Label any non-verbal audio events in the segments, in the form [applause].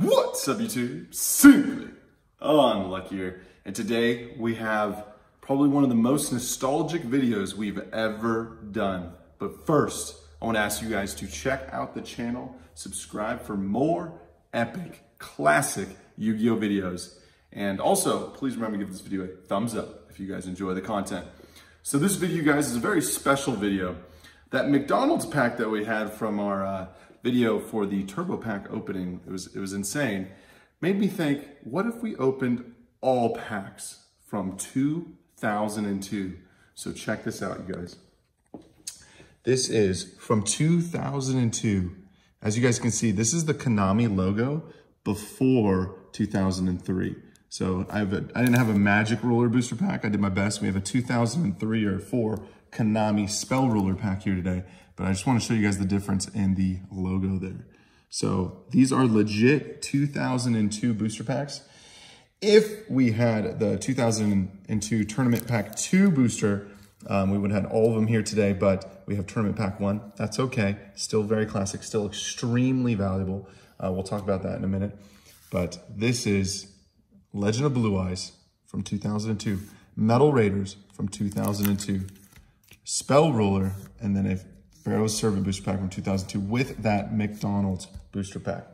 What's up YouTube? Simply Unluckier. And today we have probably one of the most nostalgic videos we've ever done. But first, I want to ask you guys to check out the channel, subscribe for more epic, classic Yu-Gi-Oh videos. And also, please remember to give this video a thumbs up if you guys enjoy the content. So this video, guys, is a very special video. That McDonald's pack that we had from our uh, video for the Turbo Pack opening, it was, it was insane, made me think, what if we opened all packs from 2002? So check this out, you guys. This is from 2002. As you guys can see, this is the Konami logo before 2003. So I have a, I didn't have a magic ruler booster pack. I did my best. We have a 2003 or four Konami spell ruler pack here today, but I just want to show you guys the difference in the logo there. So these are legit 2002 booster packs. If we had the 2002 Tournament Pack 2 booster, um, we would have had all of them here today, but we have Tournament Pack 1. That's okay. Still very classic, still extremely valuable. Uh, we'll talk about that in a minute. But this is Legend of Blue Eyes from 2002, Metal Raiders from 2002, Spell Ruler, and then a Pharaoh's Servant booster pack from 2002 with that McDonald's booster pack.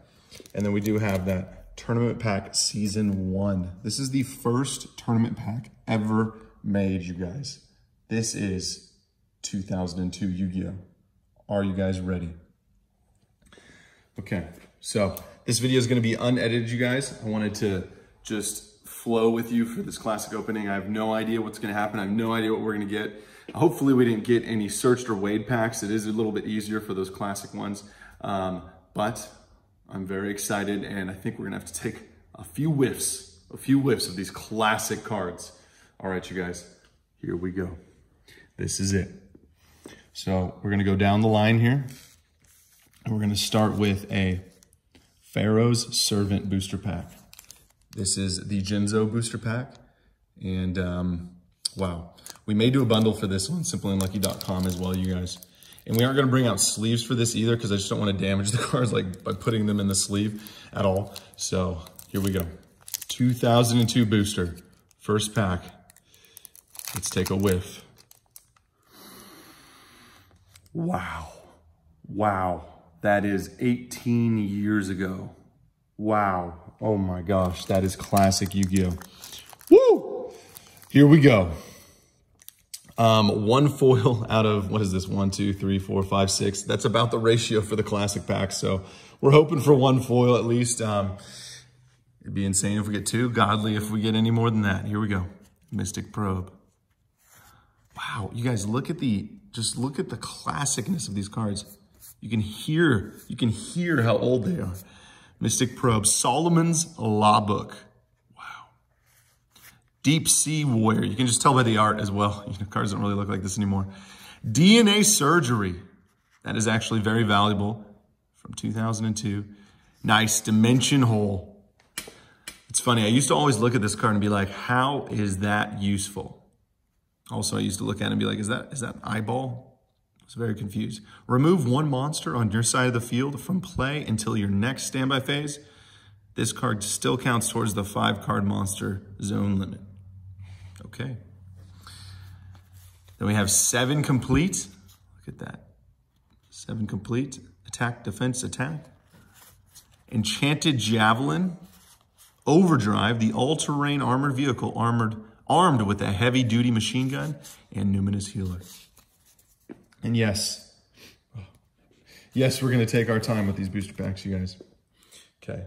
And then we do have that tournament pack season one. This is the first tournament pack ever made, you guys. This is 2002 Yu-Gi-Oh! Are you guys ready? Okay, so this video is gonna be unedited, you guys. I wanted to just flow with you for this classic opening. I have no idea what's gonna happen. I have no idea what we're gonna get. Hopefully we didn't get any searched or weighed packs. It is a little bit easier for those classic ones. Um, but I'm very excited and I think we're gonna have to take a few whiffs, a few whiffs of these classic cards. All right, you guys, here we go. This is it. So we're gonna go down the line here and we're gonna start with a Pharaoh's Servant booster pack. This is the Jinzo booster pack. And um, wow, we may do a bundle for this one, simplyunlucky.com as well, you guys. And we aren't gonna bring out sleeves for this either because I just don't wanna damage [laughs] the cards like by putting them in the sleeve at all. So here we go. 2002 booster, first pack. Let's take a whiff. Wow, wow. That is 18 years ago. Wow. Oh my gosh, that is classic Yu-Gi-Oh! Woo! Here we go. Um, one foil [laughs] out of, what is this? One, two, three, four, five, six. That's about the ratio for the classic pack. So we're hoping for one foil at least. Um, it'd be insane if we get two. Godly if we get any more than that. Here we go. Mystic Probe. Wow, you guys look at the, just look at the classicness of these cards. You can hear, you can hear how old they are. Mystic Probe, Solomon's Law Book. Wow. Deep Sea Warrior. You can just tell by the art as well. [laughs] You know, cards don't really look like this anymore. DNA Surgery. That is actually very valuable from 2002. Nice Dimension Hole. It's funny. I used to always look at this card and be like, how is that useful? Also, I used to look at it and be like, is that is that an eyeball? Was very confused. Remove one monster on your side of the field from play until your next standby phase. This card still counts towards the five card monster zone limit. Okay. Then we have seven complete. Look at that. Seven complete. Attack, defense, attack. Enchanted Javelin. Overdrive, the all-terrain armored vehicle armored, armed with a heavy-duty machine gun and Numinous Healer. And yes, yes, we're to take our time with these booster packs, you guys. Okay.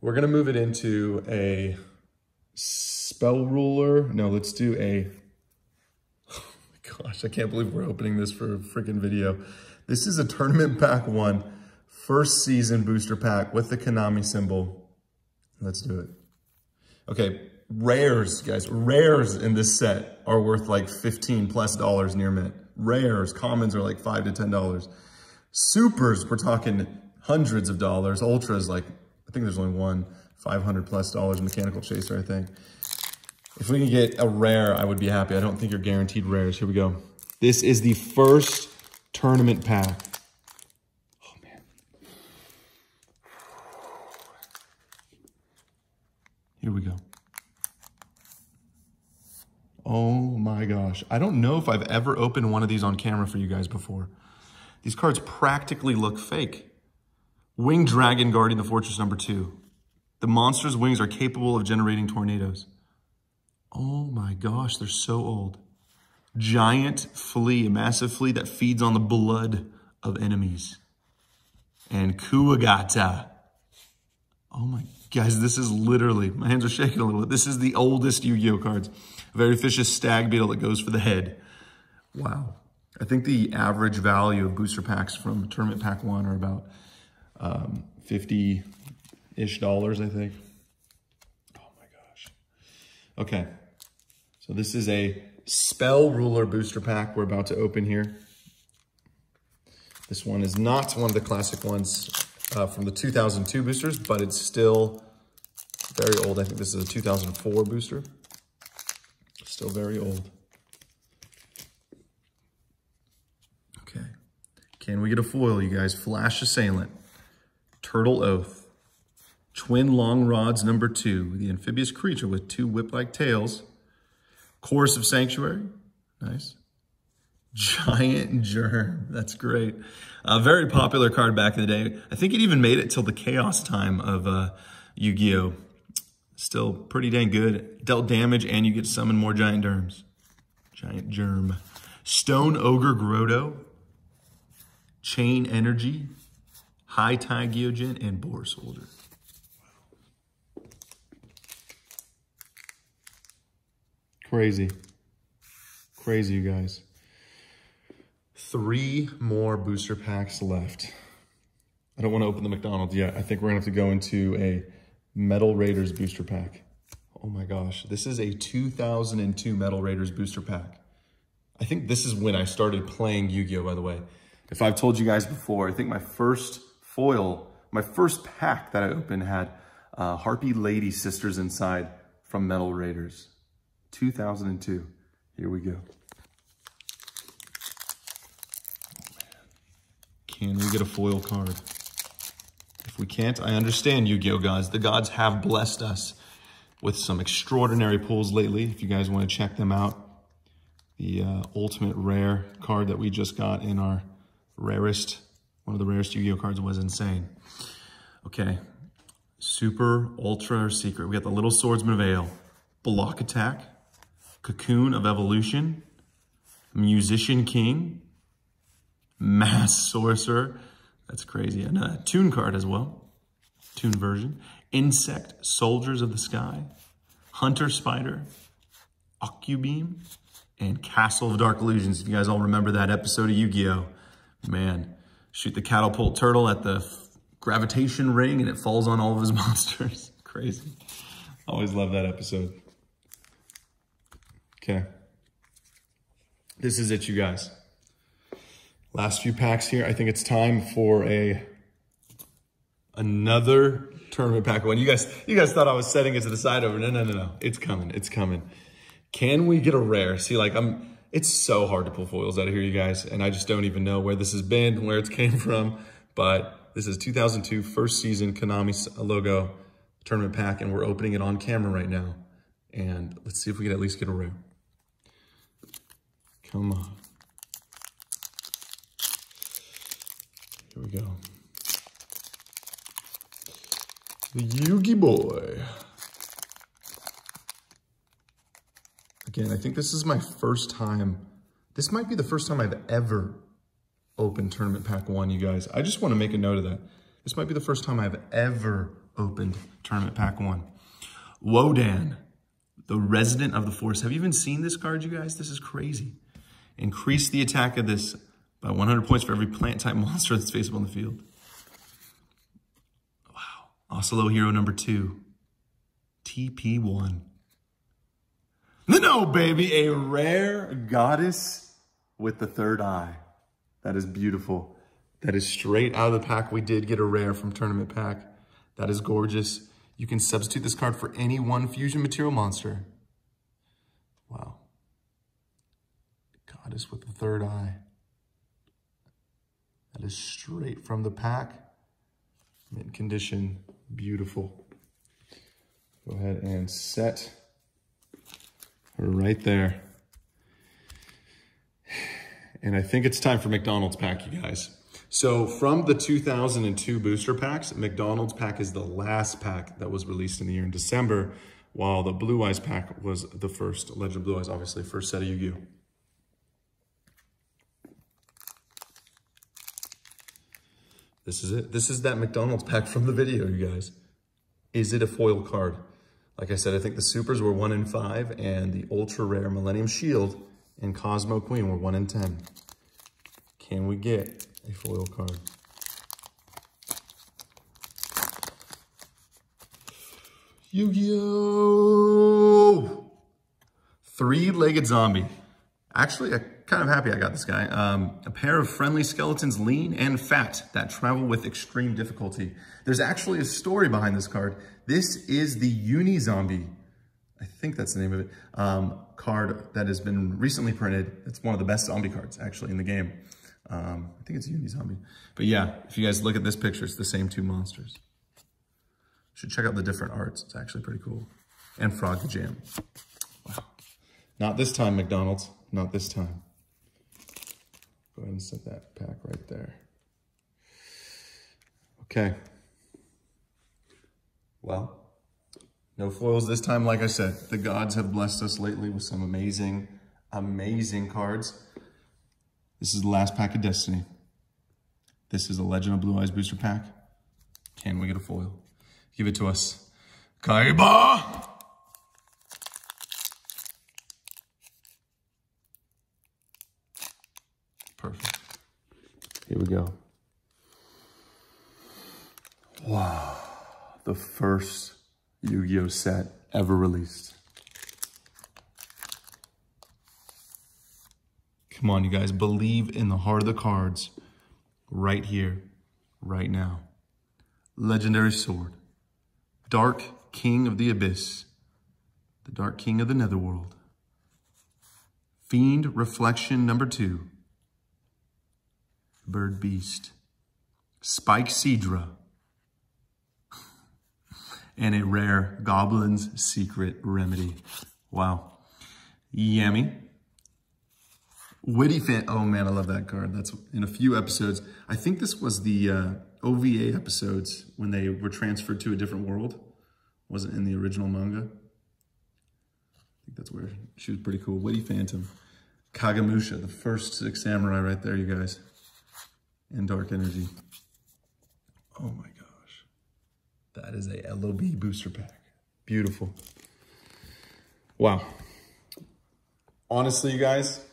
We're to move it into a spell ruler. No, let's do a, [laughs] oh my gosh, I can't believe we're opening this for a freaking video. This is a tournament pack one, first season booster pack with the Konami symbol. Let's do it. Okay, rares, guys, rares in this set are worth like 15 plus dollars near mint. Rares, commons are like five to $10. Supers, we're talking hundreds of dollars. Ultras, like, I think there's only one, 500 plus dollars mechanical chaser, I think. If we can get a rare, I would be happy. I don't think you're guaranteed rares. Here we go. This is the first tournament pack. Oh, man. Here we go. Oh my gosh. I don't know if I've ever opened one of these on camera for you guys before. These cards practically look fake. Winged Dragon guarding the fortress number two. The monster's wings are capable of generating tornadoes. Oh my gosh, they're so old. Giant flea, a massive flea that feeds on the blood of enemies. And Kuwagata. Oh my, guys, this is literally, my hands are shaking a little bit. This is the oldest Yu-Gi-Oh cards. Very vicious stag beetle that goes for the head. Wow. I think the average value of booster packs from Tournament Pack 1 are about um, 50-ish dollars, I think. Oh my gosh. Okay. So this is a Spell Ruler booster pack we're about to open here. This one is not one of the classic ones uh, from the 2002 boosters, but it's still very old. I think this is a 2004 booster. Still very old. Okay. Can we get a foil, you guys? Flash Assailant, Turtle Oath, Twin Long Rods number two, the amphibious creature with two whip-like tails, Chorus of Sanctuary, nice. Giant Germ, that's great. A very popular card back in the day. I think it even made it till the Chaos time of uh, Yu-Gi-Oh! Still pretty dang good. Dealt damage and you get to summon more Giant Germs. Giant Germ. Stone Ogre Grotto, Chain Energy, High Tide Gyojin and Boar Soldier. Crazy. Crazy, you guys. Three more booster packs left. I don't want to open the McDonald's yet. I think we're going to have to go into a Metal Raiders booster pack. Oh my gosh. This is a 2002 Metal Raiders booster pack. I think this is when I started playing Yu-Gi-Oh, by the way. If I've told you guys before, I think my first foil, my first pack that I opened had uh, Harpy Lady Sisters inside from Metal Raiders. 2002. Here we go. Can we get a foil card? We can't, I understand, Yu-Gi-Oh gods. The gods have blessed us with some extraordinary pulls lately. If you guys want to check them out, the uh, ultimate rare card that we just got in our rarest, one of the rarest Yu-Gi-Oh cards was insane. Okay, super, ultra, secret. We got the Little Swordsman of Aile, Block Attack, Cocoon of Evolution, Musician King, Masked Sorcerer, that's crazy, and a Toon card as well, Toon version, Insect Soldiers of the Sky, Hunter Spider, Ocubeam, and Castle of Dark Illusions. If you guys all remember that episode of Yu-Gi-Oh! Man, shoot the catapult turtle at the gravitation ring and it falls on all of his [laughs] monsters. Crazy. Always love that episode. Okay. This is it, you guys. Last few packs here. I think it's time for a another tournament pack one. You guys, you guys thought I was setting it to the side over. No, no, no, no. It's coming. It's coming. Can we get a rare? See, like I'm, it's so hard to pull foils out of here, you guys. And I just don't even know where this has been, where it's [laughs] came from. But this is 2002 first season Konami uh, logo tournament pack. And we're opening it on camera right now. And let's see if we can at least get a rare. Come on. Here we go. The Yugi Boy. Again, I think this is my first time. This might be the first time I've ever opened Tournament Pack 1, you guys. I just want to make a note of that. This might be the first time I've ever opened Tournament Pack 1. Wodan, the Resident of the Forest. Have you even seen this card, you guys? This is crazy. Increase the attack of this by 100 points for every plant-type [laughs] monster that's faceable on the field. Wow. Oslo Hero number two. TP1. No, baby, a rare goddess with the third eye. That is beautiful. That is straight out of the pack. We did get a rare from Tournament Pack. That is gorgeous. You can substitute this card for any one fusion material monster. Wow. Goddess with the third eye. Is straight from the pack. Mint condition, beautiful. Go ahead and set right there. And I think it's time for McDonald's pack, you guys. So from the 2002 booster packs, McDonald's pack is the last pack that was released in the year in December, while the Blue Eyes pack was the first, Legend Blue Eyes, obviously, first set of Yu-Gi-Oh! This is it. This is that McDonald's pack from the video, you guys. Is it a foil card? Like I said, I think the supers were one in five and the ultra rare Millennium Shield and Cosmo Queen were one in 10. Can we get a foil card? Yu-Gi-Oh! Three-legged zombie. Actually, I'm kind of happy I got this guy. Um, a pair of friendly skeletons, lean and fat, that travel with extreme difficulty. There's actually a story behind this card. This is the Uni Zombie, I think that's the name of it, um, card that has been recently printed. It's one of the best zombie cards, actually, in the game. Um, I think it's Uni Zombie. But yeah, if you guys look at this picture, it's the same two monsters. Should check out the different arts. It's actually pretty cool. And Frog the Jam. Wow. Not this time, McDonald's. Not this time. Go ahead and set that pack right there. Okay. Well, no foils this time. Like I said, the gods have blessed us lately with some amazing, amazing cards. This is the last pack of Destiny. This is a Legend of Blue Eyes booster pack. Can we get a foil? Give it to us. Kaiba! Here we go. Wow. The first Yu-Gi-Oh set ever released. Come on, you guys. Believe in the heart of the cards right here, right now. Legendary Sword. Dark King of the Abyss. The Dark King of the Netherworld. Fiend Reflection number two. Bird Beast. Spike Seadra. and a rare Goblin's Secret Remedy. Wow. Yummy. Witty fan. Oh man, I love that card. That's in a few episodes. I think this was the uh, OVA episodes when they were transferred to a different world. Wasn't in the original manga. I think that's where she was pretty cool. Witty Phantom. Kagemusha, the first six samurai right there, you guys. And Dark Energy. Oh my gosh. That is a LOB booster pack. Beautiful. Wow. Honestly, you guys,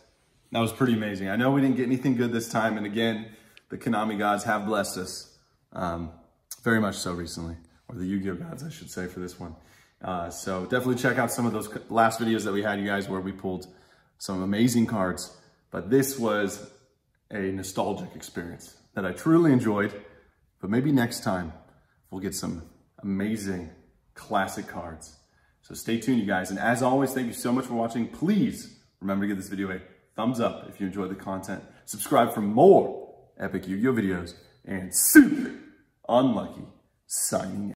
that was pretty amazing. I know we didn't get anything good this time. And again, the Konami gods have blessed us. Um, very much so recently. Or the Yu-Gi-Oh gods, I should say, for this one. Uh, so definitely check out some of those last videos that we had, you guys, where we pulled some amazing cards. But this was a nostalgic experience that I truly enjoyed. But maybe next time we'll get some amazing classic cards. So stay tuned, you guys. And as always, thank you so much for watching. Please remember to give this video a thumbs up if you enjoyed the content. Subscribe for more epic Yu-Gi-Oh videos. And super unlucky signing